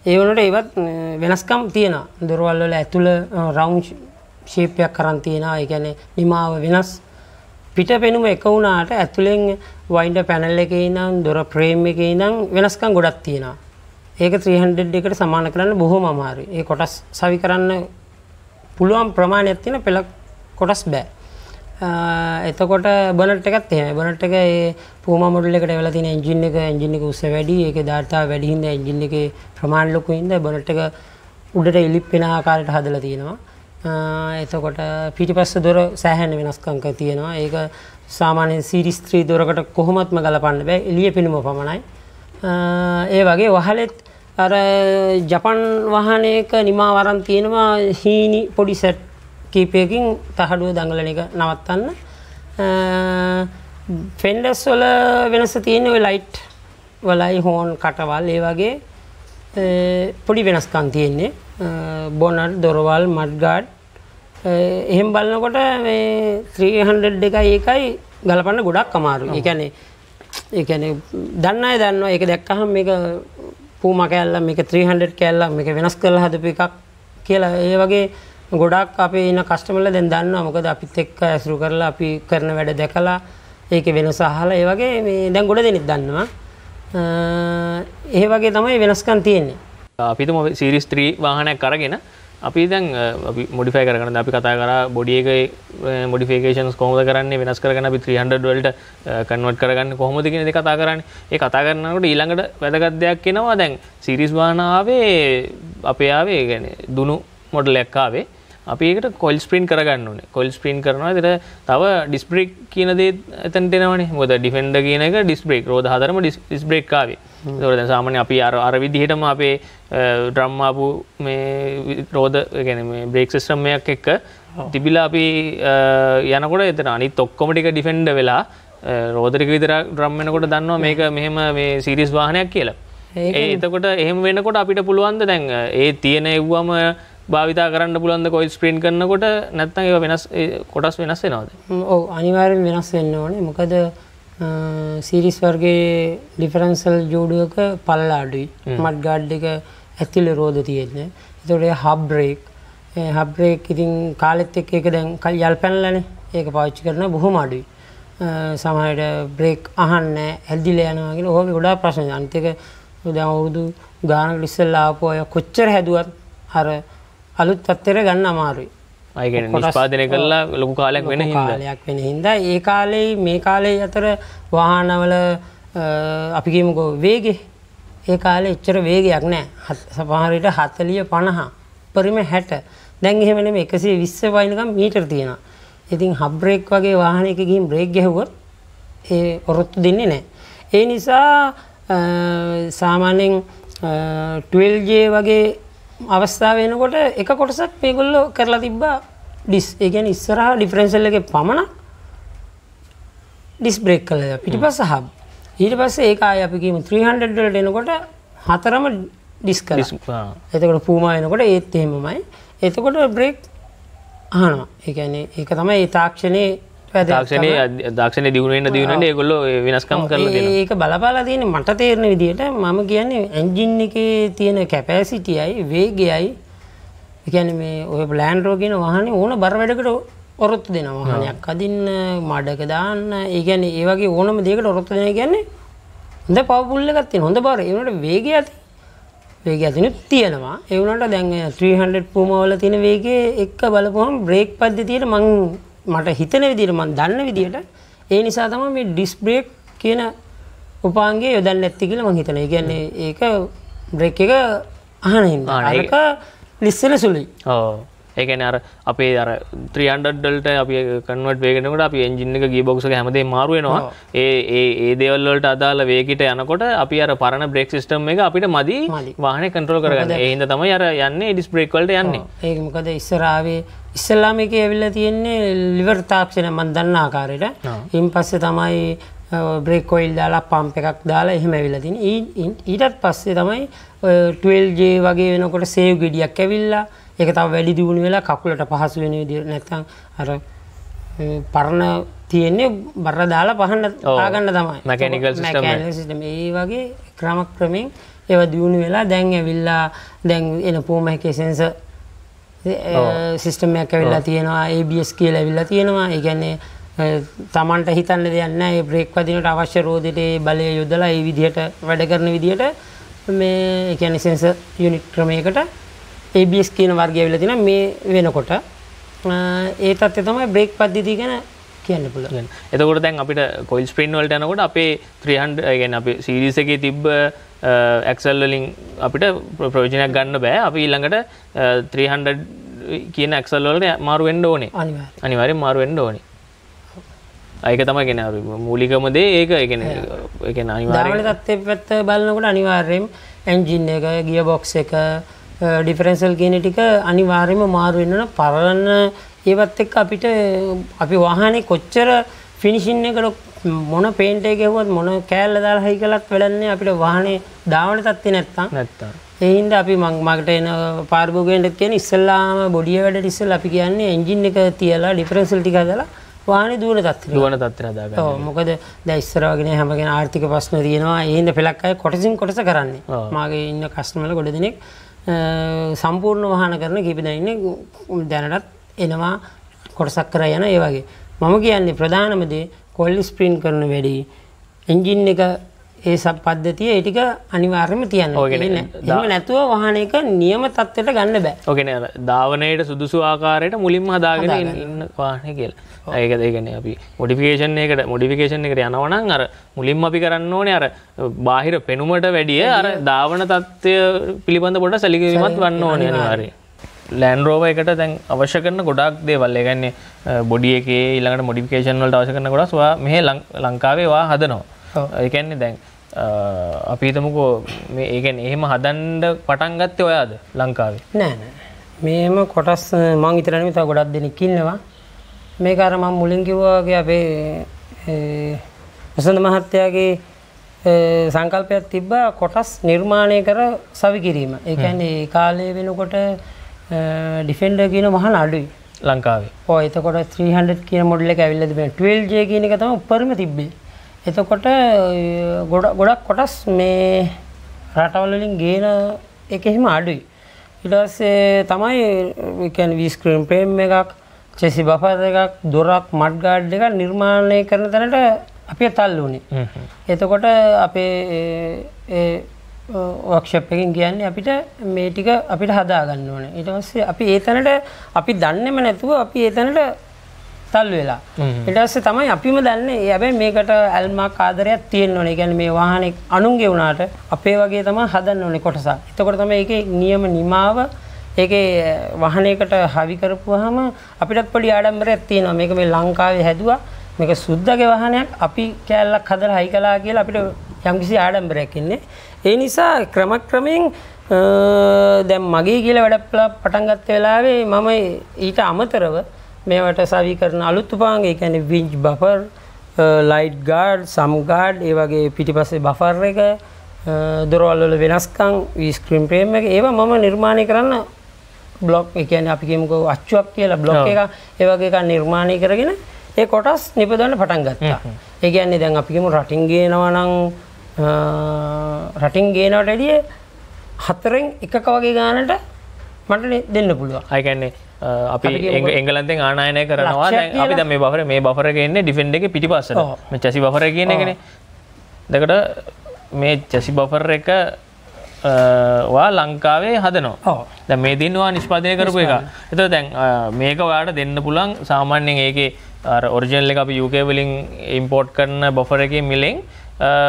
ඒ වලට ඒවත් වෙනස්කම් තියෙනවා. දුරවල් වල ඇතුළ රවුන්් ශේපයක් කරන් තියෙනවා. ඒ කියන්නේ නිමාව වෙනස් පිට පෙනුම එක වුණාට ඇතුළෙන් වයින්ඩ පැනල් එකේ නම් දොර ප්‍රේම් එකේ නම් වෙනස්කම් ගොඩක් තියෙනවා. ඒක 300 එකට සමාන කරන්න බොහොම අමාරුයි. ඒ කොටස් සවි කරන්න පුළුවන් ප්‍රමාණයක් තියෙන පෙළ කොටස් බෑ. ආ, එතකොට බනට් එකත් එහෙමයි. බනට් එක ඒ පූමා මොඩල් එකට වෙලා තියෙන එන්ජින් එක එන්ජින් එක උස්ස වැඩි. ඒකේ ධාරිතාව වැඩි හින්දා එන්ජින් එකේ ප්‍රමාණ ලොකු හින්දා බනට් එක උඩට ඉලිප් වෙන ආකාරයට හදලා තියෙනවා. ආ, එතකොට පිටිපස්ස දොර සෑහෙන වෙනස්කම්ක තියෙනවා. ඒක සාමාන්‍ය සීරිස් 3 දොරකට කොහොමත්ම ගලපන්න බෑ. එළිය පෙනුම පමණයි. ආ, ඒ වගේ වහලෙත් අර ජපන් වාහනයක නිමා වරන් තියෙනවා හීනි පොඩි සැට් කීපයකින් තහඩුව දඟලන එක නවත්තන්න. ෆෙන්ඩස් වල වෙනස තියෙන ඔය ලයිට් වලයි හෝන් කටවල් ඒ වගේ අ, පොඩි වෙනස්කම් තියෙන්නේ. බොනර් දොරවල් මඩ්ගාඩ්. එහෙම බලනකොට මේ 300 එකයි ඒකයි ගලපන්න ගොඩක් අමාරු ඒකැනේ ඒකැන දන්න අය දන්නවා. ඒක දැක්කහම් මේක පූම කෑල්ල මේක 300 කෑල්ල මේක වෙනස් කරල හදපු එකක් කියලා. ඒ වගේ ගොඩක් අපේ ඉන්න කස්ටමල්ල දැන් දන්නවා. මොකද අපිත් එක්ක ඇසුරු කරලා අපි කරන වැඩ දැකලා ඒක වෙනස අහලා ඒ වගේ මේ දැන් ගොඩ දෙනෙක් දන්නවා. ඒ වගේ තමයි වෙනස්කම් තියෙන්නේ අපිතුම සිරිස් ත්‍රී වාහනයක් කරගෙන අපි දැන් අ, අපි මොඩිෆයි කරන අපි කතා කර බොඩියක මොඩිෆිකේෂන්ස් කොහොමද කරන්නේ වෙනස් කරගන්න අපි 300 වලට කන්වර්ට් කරගන්න කොහොමද කියන දේ කතා කරන්නේ. ඒ කතා කරනකොට ඊළඟට වැදගත් දෙයක් එනවා දැන් සිරිස් වාහන ආවේ අපේ ආවේ ඒ කියන්නේ දුනු මොඩලයක් ආවේ. අපි ඒකට කොල් ස්ප්‍රින් කරගන්න ඕනේ. කොල් ස්ප්‍රින් කරනවා එතන තව ඩිස්බ්‍රේක් කියන දේ එතනට එනවනේ. මොකද ඩිෆෙන්ඩර් කියන එක ඩිස්බ්‍රේක් රෝද හතරම ඩිස්බ්‍රේක් දැන් සාමාන්‍ය අපි අර අර විදිහටම අපේ ඩ්‍රම් ආපු මේ ඒ කියන්නේ මේ බ්‍රේක් සිස්ටම් එකක් තිබිලා අපි යනකොට එතන අනිත් ඔක්කොම ටික ඩිෆෙන්ඩර් වෙලා අ, රෝදරික විතර ඩ්‍රම් වෙනකොට දන්නවා මේක මෙහෙම මේ සීරීස් වාහනයක් කියලා. ඒ එතකොට එහෙම වෙනකොට අපිට පුළුවන්ද දැන් ඒ තියෙන එව්වම භාවිතා කරන්න පුළුවන්ද කොයිල් ස්ප්‍රීන් කරනකොට නැත්තම් ඒවා වෙනස් ඒ කොටස් වෙනස් වෙනවද? ඔව අනිවාර්යෙන් වෙනස් වෙන්න ඕනේ. මොකද සිරිස් වර්ගේ ඩිෆරන්සල් ජෝඩුවක පල්ල අඩුයි. මට් ගාඩ් එක ඇතිල රෝධ තියෙන්නේ. එතොට හබ්රේක් හබ්‍රේක් ඉතින් කාලෙත් එක් එක දැන් කල් යල් පැනලන. ඒක පාච්චි කරන බොහොම අඩුයි. සමහට බ්‍රේක් අහන්න ඇල්දිල යනවාගෙන හොම ගොඩා ප්‍රශ්න අන්තක දැන් අවුරුදු ගානක ලිස්සල් ආපු අය කොච්චර හැදුවත් හර අලුත් පත්තර ගන්න අමාරුයි අයගෙන නිෂ්පාදනය කරලා ලොකු කාලයක් වෙන කාලයක් වෙන හින්දා. ඒ කාලේ මේ කාලේ අතර වාහනවල අ, අපි කියමුකෝ වේගෙ. ඒ කාලේ එච්චර වේගයක් නෑ. සපහරට හත්තලිය පණහා පරිම හැට. දැන් එහෙමනම එකසේ විස්ස වයිනකම් මීටර් තියෙනවා. ඉතින් හබ්‍රේක් වගේ වාහනයක ගිහින් බ්‍රේක් ගැහුවොත් ඒ ඔරොත්තු දෙන්නේ නෑ. ඒ නිසා අ, සාමාන්‍යයෙන් 12J වගේ අවස්ථාව වෙනකොට එක කොටසක් මේගොල්ලෝ කරලා තිබ්බා. ඩිස් ඒ කියන්නේ ඉස්සරහා ඩිෆරන්ෂල් එකේ පමණක් ඩිස් බ්‍රේක් කළා. පිටිපස්ස හබ්. ඊට පස්සේ ඒක ආයේ අපි කියමු 300 වලට එනකොට හතරම ඩිස් කළා. එතකොට පූමා වෙනකොට ඒත් එහෙමමයි. එතකොට බ්‍රේක් අහනවා. ඒ කියන්නේ ඒක තමයි ඒ තාක්ෂණයේ තාක්ෂණයේ දාක්ෂණය දියුණුවෙන්න දියුණුවෙන්න ඒගොල්ලෝ වෙනස්කම් දෙනවා. ඒක බලපාලා තියෙන මට තේරෙන විදිහට මම කියන්නේ එන්ජින් එකේ තියෙන කැපැසිටියයි වේගයයි. කියන්නේ මේ ඔය ප්ලෑන් රෝ කියන වාහනේ ඕන බර වැඩකට ඔරොත්තු දෙන වාහනයක් අදින්න මඩක දාන්න. ඒ කියන්නේ ඒ වගේ ඕනම දෙයකට ඔරොත්තු දෙන කියන්නේ හොඳ තියෙන හොඳ බර. ඒ වුණාට වේගය ඇති. වේගය ඇතිනුත් තියෙනවා. ඒ වුණාට දැන් 300 පූමා වල තියෙන වේගය එක්ක බලපුවම බ්‍රේක් පද්ධතියට මං මට හිතන විදිහට මං දන්න විදිහට ඒ නිසා තමයි මේ ඩිස් බ්‍රේක් කියන උපාංගය යොදන්න ඇත්ති කියලා මං හිතනවා. ඒ කියන්නේ ඒක බ්‍රේක් එක අහන හින්දා. අරක ලිස්සන සුළුයි. ඕ ඒකන අර අපේ අර ත්‍රියන්ඩල්ට අපි කන්වට වේගෙනකට අපි එන්ජින්න එක ගී බොක්ස හැමදේ මාරුවෙනවා ඒ ඒ ඒ දේවල්ලට අදාල වේකට යනකොට අපි අර පරණ බ්‍රේක් සිස්ටම් එක අපිට මදි. වාහන කන්ට්‍රෝල් කරගන්න ඒහිද තමයි අර යන්නේ ඩිස් බ්‍රේක්වල්ට යන්නේ ඒක මොකද ඉස්සරාවේ ඉස්සල්ලාම එක ඇවිල්ලා තියෙන්නේ ලිවර් තාක්ෂණ මන් දන්න ආකාරයට ඉන් පස්සේ තමයි බ්‍රේක් කොයිල් දාලා පම්ප එකක් දාලා එහෙම ඇවිල්ලා තියෙන. ඊටත් පස්සේ තමයි 12J වගේ වෙනකොට සේව් ගෙඩියක් ඇවිල්ලා ඒක තව වැඩි දියුණු වෙලා කකුලට පහසු වෙන විදිහට නැත්නම් අර පරණ තියෙන්නේ බර දාලා පහන්න ආගන්න තමයි එක. Mechanical system. ඒ වගේ ක්‍රම ක්‍රමෙන් ඒව දියුණු වෙලා දැන් ඇවිල්ලා දැන් එන පෝම එකේ සෙන්සර් සිස්ටම් එකක් ඇවිල්ලා තියෙනවා ABS කියලා ඇවිල්ලා තියෙනවා. ඒ කියන්නේ අ, තමන්ට හිතන්න නැහැ. ඒ බ්‍රේක් වදිනට අවශ්‍ය ඒ බලය යොදලා ඒ විදිහට වැඩ කරන විදිහට මේ ඒ කියන්නේ සෙන්සර් යුනිට් ක්‍රමයකට ABS කියන වර්ගය ඇවිල්ලා තියෙනවා මේ වෙනකොට. ඒ තත්ත්වය තමයි බ්‍රේක් පද්ධතිය ගැන කියන්න පුළුවන්. ගැන. එතකොට දැන් අපිට කොයිල් ස්ප්‍රින් වලට යනකොට අපේ 300 ඒ කියන්නේ අපේ සීරීස් එකේ තිබ්බ ඇක්සල් වලින් අපිට ප්‍ර- ප්‍රයෝජනයක් ගන්න බෑ. අපි ඊළඟට අ, 300 කියන ඇක්සල් වලට මාරු වෙන්න ඕනේ. අනිවාර්යෙන් මාරු වෙන්න ඕනේ. ඒක තමයි කියන්නේ අපි මූලිකම දේ ඒක ඒ කියන්නේ ඒ කියන්නේ අනිවාර්යෙන් තත්ත්වය පැත්ත බලනකොට අනිවාර්යයෙන් එන්ජින් එක ගියර් බොක්ස් එක ඩිෆරන්ෂල් කියන ටික අනිවාර්යයෙන්ම මාරු වෙන්න පරණ ඒවත් එක්ක අපිට අපි වාහනේ කොච්චර ෆිනිෂින් එකට මොන පේන්ට් එක ගැහුවත් මොන කෑල්ල දාලා හයි කළත් වැඩක් නැහැ අපිට වාහනේ දාවන තත්ත්වේ නැත්තම්. නැත්තම්. ඒ හින්දා අපි මං මකට එන පාර්භෝගයෙන්ට කියන්නේ ඉස්සෙල්ලාම බොඩිය වැඩට ඉස්සෙල්ලා අපි කියන්නේ එන්ජින් එක තියලා ඩිෆරන්ෂල් ටික හදලා වාහනේ දුවන තත්ත්වෙට දුවන තත්ත්වයට හදාගන්න. ඔව් මොකද දැන් ඉස්සර වගේ හැමගෙන ආර්ථික ප්‍රශ්න තියෙනවා. ඒ හින්දා පෙලක් අය කොටසින් කොටස කරන්නේ. මාගේ ඉන්න කස්ටමර්ල ගොඩ දෙනෙක් සම්පූර්ණ වහන කරන කීප දෙනෙක් ඉන්නේ. දැනටත් එනවා කොටසක් කර යන ඒ වගේ. මම කියන්නේ ප්‍රධානම දේ කොල් ස්ප්‍රින් කරන වැඩි. එන්ජින් එක ඒ සබ් පද්ධතිය ඒ ටික අනිවාර්යයෙන්ම තියන්න. කියන්නේ එහෙම නැතුව වාහනයක නියම තත්ත්වයට ගන්න බෑ. ඕකන ධාවනයට සුදුසු ආකාරයට මුලින්ම හදාගෙන ඉන්න- වාහනය කියලා. ඒක ඒකන අපි මොඩිෆිකේෂන් එකට මොඩිෆිකේෂන් එකට යනවනන් අර මුලින්ම අපි කරන්න ඕනේ අර බාහිර පෙනුමට වැඩිය අර ධාවන තත්ත්වය පිළිබඳ පොට සැලිකිරීමත් වන්න ඕනේ අනිවාර්ය ලෑන්රෝව එකට දැන් අවශ්‍ය කරන ගොඩක් දේවල්. ඒගන්නේ බොඩිය එක ඊළඟට මොඩිෆිකේෂන් වලට අවශ්‍ය කරන ගොඩක් වා මෙහ ලංකාවේ වා හදනවා. ඒකන්නේ දැන් අ, අපි හිතමුකෝ මේ ඒකන් එහෙම හදන්ඩ පටන් ගත්තේ ඔයාද ලංකාවේ? නෑ මේම කොටස් මං ඉතරනම තව ගොඩක් දෙනෙක් ඉන්නවා. මේක අර මම මුලින් කිව්වා වගේ අපේ වසන්ත මහත්තයාගේ සංකල්පයක් තිබ්බා කොටස් නිර්මාණය කර සවි කිරීම. ඒ කියන්නේ ඒ කාලේ වෙනකොට ඩිෆෙන්ඩර් කියන මහන අඩුයි. ලංකාවේ ඔය එතකොට 300 කියන මොඩල් එක ඇවිල්ලා තිබෙනවා 12J කියන එක තමයි උඩරම තිබ්බේ. එතකොට ගොඩ- ගොඩක් කොටස් මේ රටවල් වලින් ගේන එක එහෙම අඩුයි. ඊට පස්සේ තමයි ඒ කියන්නේ වී ස්ක්‍රීන් ෆ්‍රේම් එකක්, චෙසි බෆර් එකක්, දොරක්, මඩ් ගාඩ් එකක් නිර්මාණය කරන තැනට අපි තල්ලු වුණේ. එතකොට අපේ වර්ක්ෂප් එකෙන් කියන්නේ අපිට මේ ටික අපිට හදාගන්න ඕනේ. ඊට පස්සේ අපි ඒ තැනට අපි දන්නේම නැතුව අපි ඒ තැනට තල්ලු වෙලා. ඊට පස්සේ තමයි අපිම දන්නේ හැබැයි මේකට ඇල්මක් ආදරයක් තියෙන්න ඕනේ. කියන්නේ මේ වාහනේ අනුන්ගේ වුණාට අපේ වගේ තමයි හදන්න ඕනේ කොටසක්. එතකොට තමයි ඒකේ නියම නිමාව ඒකේ වාහනයකට හවි කරපුවාම අපිටත් පොඩි ආඩම්බරයක් තියෙනවා. මේක මේ ලංකාවේ හැදුවා. මේක සුද්දගේ වාහනයක් අපි කෑල්ලක් හදලා හයි කළා කියලා අපිට යම්කිසි ආඩම්බරයක් ඉන්නේ. ඒ නිසා ක්‍රමක්‍රමයෙන් දැන් මගේ කියලා වැඩ පල- පටන් ගත්ත වෙලාවේ මම ඊට අමතරව මේවට සවි කරන අලුත් උපාංග ඒ කියන්නේ winch buffer light guard sump guard ඒ වගේ පිටිපස්සේ බෆර් එක අ, දොරවල් වල වෙනස්කම් ස්ක්‍රීන් ෆ්‍රේම් එක ඒවා මම නිර්මාණය කරන්න බ්ලොග් ඒ කියන්නේ අපි කියමුකෝ අච්චුවක් කියලා බ්ලොග් එක ඒ වගේ එකක් නිර්මාණය කරගෙන ඒ කොටස් නිපදවන්න පටන් ගත්තා. ඒ කියන්නේ දැන් අපි කියමු රටින් ගේනවා නම් අ, රටින් ගේනවට වැඩිය හතරෙන් එකක වගේ ගානට මට දෙන්න පුළුවන්. අයකන්නේ අපි එංග- එංගලන්තෙන් ආනායනය කරනවා. අපි දැන් මේ බෆර මේ බෆර කියන්නේ ඩිෆෙන්ඩ් එකේ පිටිපස්සට. ඔව්. මේ චැසි බෆර කියන එකනේ. දෙකට මේ චැසි බෆර් එක වා ලංකාවේ හදනවා. දැන් මේ දින්නවා නිෂ්පාදනය කරපු එක. එතකොට දැන් මේක ඔයාලට දෙන්න පුළුවන්. සාමාන්‍යයෙන් ඒකේ අර ඔරිජිනල් එක අපි UK වලින් ඉම්පෝර්ට් කරන බෆර් එකේ මිලෙන්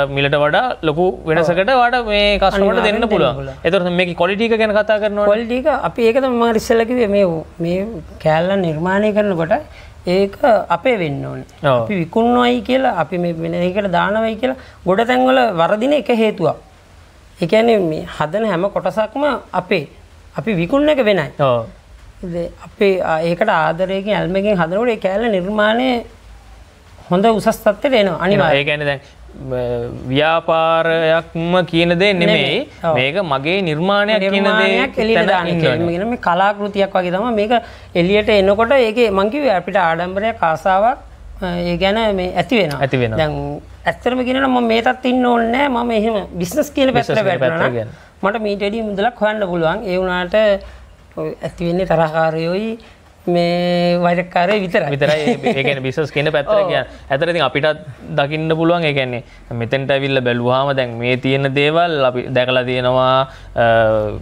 මිලට වඩා ලොකු වෙනසකට වාට මේ කස්ටමර්ට දෙන්න පුළුවන් එතකොට මේක ක්වොලිටි එක ගැන කතා කරනවා ක්වලිටි එක අපි ඒක තමයි මම ඉස්සෙල්ලා කිව්වේ මේ මේ කෑල්ල නිර්මාණය කරනකොට ඒක අපේ වෙන්න ඕනේ. අපි විකුණනවයි කියලා අපි මේ වෙන එකකට දානවයි කියලා ගොඩ තැන්වල වරදින එක හේතුවක්. කියන්නේ මේ හදන හැම කොටසක්ම අපේ. අපි විකුණන එක වෙනයි. අපේ ඒකට ආදරයකින් ඇල්මකින් හදනකොට ඒ කෑල්ල නිර්මාණය හොඳ උසස් තත්ත්වයට එනවා අනිවාර්යයෙන්. ඒකැන දැන් ව්‍යාපාරයක්ම කියන දේ නෙමෙයි. මේක මගේ නිර්මාණයක් කියන නිර්මාණයක් කියලා. මෙන්න මේ කලාකෘතියක් වගේ තමයි මේක එළියට එනකොට ඒකේ මං කිව්වේ අපිට ආඩම්බරයක් ආසාවක් අ, ඒ ගැන මේ ඇති වෙනවා. ඇති ඇත්තටම කියනවා මම මේ තත් ඉන්න ඕනේ නැහැ. මම එහෙම බිස්නස් කියන කියන පැත්තට වැටෙනවා. ගියන. මට මීට වැඩිය මුදලක් හොයන්න පුළුවන්. ඒ වුණාට ඔය ඇති වෙන්නේ තරහකාරයෝයි මේ වෛරකාරයෝ විතරයි. විතරයි. ඒකන බිසස් කියන පැත්තර කිය ඇතර ඉතින් අපිටත් දකින්න පුළුවන් ඒකන්නේ මෙතැන්ට ඇවිල්ල බැලුවාම දැන් මේ තියෙන දේවල් අපි දැකලා තියෙනවා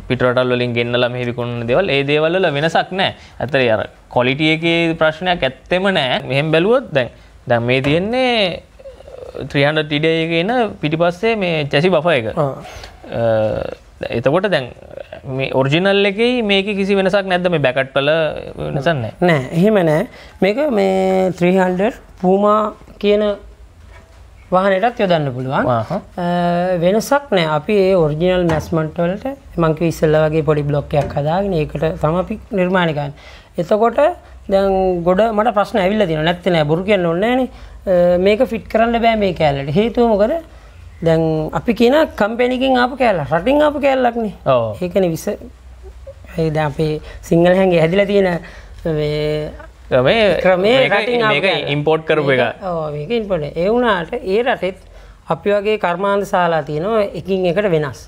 පිටරටල් වලින් ගෙන්නල මෙහිවිකුණ දෙවල්. ඒ දේවල්ල වෙනසක් නෑ ඇතර අර කොලිටිය එක ප්‍රශ්නයක් ඇත්තෙම නෑ මෙහෙම බැලුවොත් දැන් දැන් මේ තියෙන්නේ 300 ටිඩයගෙන පිටිපස්සේ මේ චැසි බෆ එක. එතකොට දැන් මේ ඔරිජිනල් එකයි මේක කිසි වෙනසක් නැද්ද? මේ බැකට්වල වෙනසන්නේ නෑ. එහෙම නෑ. මේක මේ 300 පූමා කියන වාහනයටත් යොදන්න පුළුවන්. වෙනසක් නෑ. අපි ඒ ඔරිජිනල් මැස්මන්ට් වලට මංකිව ඉස්සල්ලා වගේ පොඩි බ්ලොක්කයක් හදාගෙන ඒකට තම අපි නිර්මාණය කරන්නේ. එතකොට දැන් ගොඩ මට ප්‍රශ්න ඇවිල්ලා තියෙනවා. නැත්නම් නෑ. බොරු කියන්න ඕනේ නෑනේ. මේක ෆිට කරන්න බෑ මේ කෑල්ලට. හේතුව මොකද දැන් අපි කියන කම්පැනිකින් ආපු කෑල්ල රටින් ආපු කෑල්ලක්නේ. ඒකනේ විස. දැන් අපේ සිංහල හැංගේ හැදිලා තියෙන ක්‍රමේ. ඉම්පෝර්ට් කරපු එක. ඉන්පොට ඒ වුණාට ඒ රටෙත් අපි වගේ කර්මාන්ත ශාලා තියෙනවා එකින් එකට වෙනස්.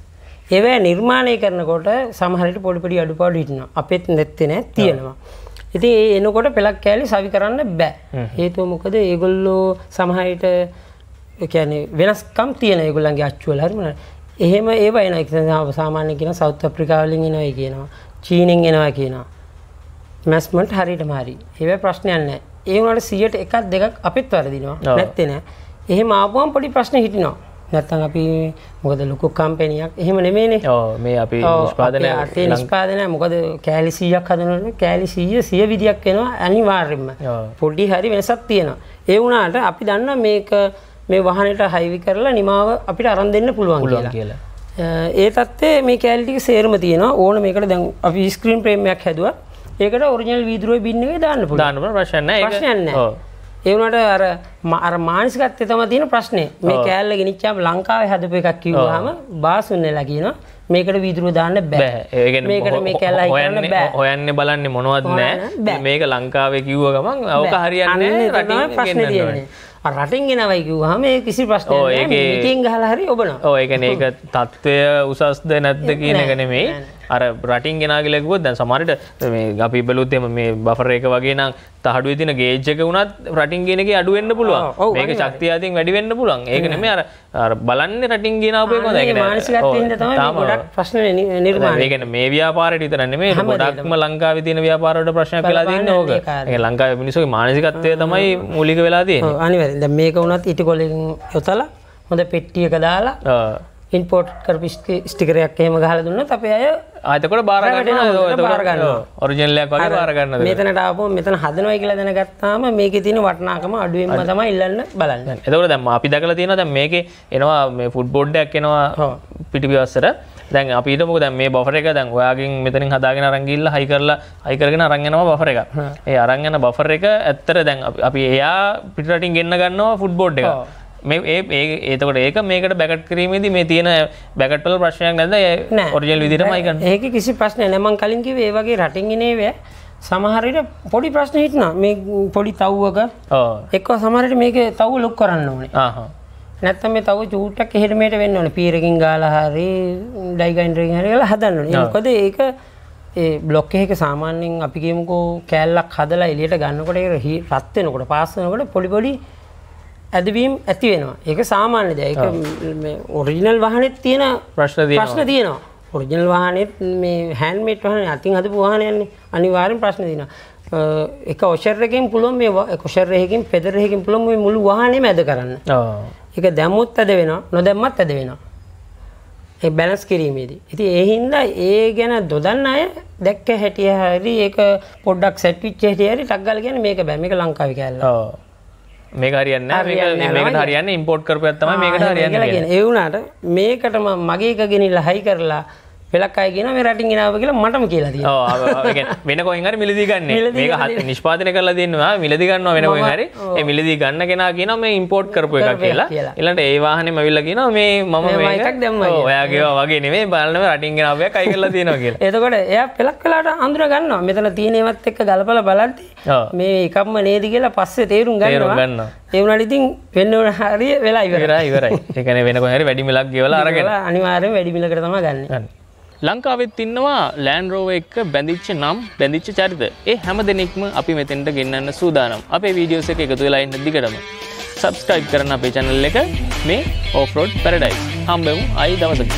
ඒවැ නිර්මාණය කරනකොට සමහරට පොඩි පොඩි අඩුපාඩු හිටිනවා අපෙත් නැත්තේ නෑ තියෙනවා. ඉතින් ඒ එනකොට පෙලක් කෑලි සවි කරන්න බෑ. හේතුව මොකද? ඒගොල්ලෝ සමහරට ඒ කියන්නේ වෙනස්කම් තියෙන ඒගොල්ලන්ගේ අච්චුවල. හරි මොනවද? එහෙම ඒව එන එක සාමාන්‍ය කියන සවුත් අප්‍රිකාවලින් එනවා කියනවා. චීනෙන් එනවා කියනවා. මැස්මට හරිට මාරි ඒව ප්‍රශ්නයක් නෑ ඒ වුණට සියට එකක් දෙකක් අපිත් වරදිනවා. ඔව්. නැත්තේ නෑ. එහෙම ආපුවම් පොඩි ප්‍රශ්න හිටිනවා. නැත්තම් අපි මොකද ලොකු කම්පැනියක්. එහෙම නෙමේනේ මේ අපි අපේ අතේ නිෂ්පාදනය මොකද කෑලි 100ක් හදනකොට කෑලි 100 100 විදියක් වෙනවා අනිවාර්යෙන්ම. ඔව්. පොඩි හරි වෙනසක් තියෙනවා. ඒ වුණාට අපි දන්නවා මේක මේ වාහනයට හයිවි කරලා නිමාව අපිට අරන් දෙන්න පුළුවන් කියලා. කියලා. ඒ තත්ත්වයේ මේ කෑලි ටික සේරම තියෙනවා. ඕන මේකට දැන් අපි ස්ක්‍රීන් ප්‍රේමයක් හැදුවා. ඒකට ඔරිජිනල් වීදුරුවේ බින් එකේ දාන්න පුළුවන්. ප්‍රශ්න නැහැ. ඒක. ප්‍රශ්නයක් නැහැ. ඔව්. ඒ වුණාට අර ම- අර මානසිකත්වයේ තමයි තියෙන ප්‍රශ්නේ. මේ කෑල්ල ගෙනිච්චාම ලංකාවේ හදපු එකක් කිව්වහම බාසුන්නේලා කියනවා මේකට වීදුරුව දාන්න බෑ. මේකට මේ කැල්ල බෑ. හොයන්නේ බලන්නේ හොයන්න නෑ. මේක ලංකාවේ කිව්ව ගමන් අවක හරියන්නේ ප්‍රශ්නේ තියෙන්නේ රටින් ගෙනවයි කිව්වහම ඒ කිසි ප්‍රශ්නයක් ඔව්, නෑ ඒකේ- මිටින් ගහලා හරි ඔව් ඒ කියන්නේ ඒක තත්ත්වය උසස්ද නැද්ද කියන එක නෙමෙයි අර රටින් ගෙනා කියලා කිව්වොත් දැන් සමහරට මේ අපි බැලුවොත් එහෙම මේ බෆර් එක වගේ නම් තහඩුවේ තියෙන ගේජ් එක උනත් රටින් ගෙන එකේ අඩු වෙන්න ඔව්, පුළුවන් අනිවාර්යයෙන්. ශක්තිය අතින් වැඩි වෙන්න පුළුවන්. ඒක නෙමෙයි අර බලන්නේ රටින් ගෙන ආපු එක හොඳයි. අන්නේ මානසිකත්වයෙන් තමයි මේ තාම- ගොඩක් ප්‍රශ්න නි- නිර්මාණය ඒ කියන්නේ මේ ව්‍යාපාරයට විතර නෙමෙයි. හැම ගොඩක්ම ලංකාවේ තියෙන ව්‍යාපාරවලට ප්‍රශ්නයක් වෙලා තියෙන්නේ ඕක. ලංකාවේ මිනිස්සුගේ මානසිකත්වය තමයි මූලික වෙලා තියෙන්නේ. ඔව්, අනිවාර්යෙන්. දැන් මේක වුණත් ඉටිකොලෙන් යොතලා හොඳ පෙට්ටියක දාලා ඔව්. ඉම්පෝට් කරපු ස්ටි- ස්ටිකරයක් එහෙම ගහලා දුන්නොත් අපේ අය ආ එතකොට බාර වැටෙනවා, ගන්නවා. එතකොට බාර ගන්නවා. ඔරිජිනල් එකක් වගේ බාර ගන්නද? මෙතනට ආපුවම මෙතන හදනවා කියලා දැනගත්තාම මේකේ තියෙන වටිනාකම අඩුවෙන්ම තමයි ඉල්ලන්න බලන්නේ. එතකොට දැන් අපි දැකලා තියෙනවා දැන් මේකේ එනවා මේ ෆුඩ් බෝඩ් එකක් එනවා. පිටිපස්සට. දැන් අපි හිතමුකෝ දැන් මේ බෆර් එක දැන් ඔයාගෙන් මෙතනින් හදාගෙන අරන් ගිහිල්ලා හයි කරලා හයි කරගෙන අරන් යනවා බෆර් එක. ඒ අරන් යන බෆර් එක ඇත්තට දැන් අපි- අපි එයා පිටරටින් ගෙන්න ගන්නවා ෆුඩ් බෝඩ් එක. මේ ඒ ඒ එතකොට ඒක මේකට බැකට් කිරීමේදී මේ තියෙන බැකට් වල ප්‍රශ්නයක් නැද්ද? නෑ. ඔරිජිනල් විදිහටමයි ගන්න. ඒක කිසි ප්‍රශ්නයක් නෑ මං කලින් කිව්වේ ඒ වගේ රටින් එනේ වේ සමහර විට පොඩි ප්‍රශ්න හිටිනවා මේ පොඩි තව්වක ඔව්. එක්ක සමහර විට මේකේ තව්ව ලොක් කරන්න ඕනේ. ආහා. නැත්තම් මේ තව්ව චූට්ටක් එහෙට මෙහෙට වෙන්න ඕනේ. පීරකින් ගාලා හරි ඩයිගයින්ඩරකින් හරි ගාලා හදන්න ඕනේ. ඒ මොකද ඒක ඒ බ්ලොක් එකක සාමාන්‍යයෙන් අපි කියමුකෝ කෑල්ලක් හදලා එළියට ගන්නකොට ඒක හි- රත් ඇදවීම් ඇති වෙනවා. ඒක සාමාන්‍ය දෙයක්. ඔරිජිනල් වාහනේත් තියෙන ප්‍රශ්න. ප්‍රශ්න තියෙනවා. ඔරිජිනල් වාහනේත් මේ හෑන්ඩ්මේඩ් වාහනේ අතින් හදපු වාහනයන්නේ අනිවාර්යෙන් ප්‍රශ්න. අ, එක ඔෂර් එකකින් පුළුවන් මේ වා- එක ඔෂර් එකකින් පෙදර එකකින් පුළුවන් මේ මුළු වාහනේම ඇද කරන්න. ඔව්. ඒක දැම්මුත් ඇද වෙනවා නොදැම්මත් ඇද වෙනවා. ඒ බැලන්ස් කිරීමේදී. ඉතින් ඒ හින්දා ඒ ගැන දොදන්න අය දැක්ක හැටිය හරි ඒක පොඩ්ඩක් සෙට් වෙච්ච හැටි හරි ටක් ගාලා කියන්නේ මේක බෑ මේක ලංකාවේ කෑල්ල. මේක හරියන්නේ මේකට හරියන්නේ ඉම්පෝට් කරපු එකක් තමයි මේකට හරියන්නේ කියලා කියලා. කියන්නේ. ඒ වුණාට මේකටම මගේ එක ගෙනිල්ලා හයි කරලා පෙලක් අය කියන මේ රටින් ගෙනාව කියලා මටම කියලා තියෙනවා. ඔව්, අව- අව කියන්නේ වෙන කොහෙන් හරි මිලදී ගන්න. මිලදී මේක හත් නිෂ්පාදනය කරලා දෙන්නවා. මිලදී ගන්නවා වෙන හරි. මිලදී ගන්න කෙනා කියනවා මේ ඉම්පෝර්ට් කරපු එකක් කියලා. කියලා. ඊළඟට ඒ වාහනේම ඇවිල්ලා කියනවා මේ මම එකක් දැම්මා ඔයාගේ වගේ නෙමෙයි. බලන්න රටින් ගෙනාව එකක් අයි කරලා තියෙනවා කියලා. එතකොට එයා පෙලක් වෙලාට අඳුර ගන්නවා. මෙතන තියෙනවත් එක්ක ගලපලා ඔව්. මේ එකක්ම නේද කියලා පස්සේ තේරුම් තේරුම් ගන්නවා. ගන්නවා ඒ වුණාට ඉතින් වෙන්න ඕන හරිය වෙලා ඉවරයි. ඉවරයි ඉවරයි. ඒ කියන්නේ වෙන කොහෙන් හරි වැඩි මිලක් ගෙවලා අරගෙන. ඒවා අනිවාර්යෙන් වැඩි මිලකට තමයි ගන්න. ගන්න. ලංකාවෙත් ඉන්නවා ලෑන් රෝව එක්ක බැඳිච්ච නම් බැඳිච්ච චරිත. ඒ හැම දෙනෙක්ම අපි මෙතෙන්ට ගෙන්න්න සූදානම්. අපේ වීඩියෝස එක එකතු වෙලා ඉන්න දිගටම. සබස්ක්‍රයිබ් කරන අපේ චැනල් එක මේ ඕෆරෝඩ් පැරඩයිස් හම්බෙමු අයි දවසක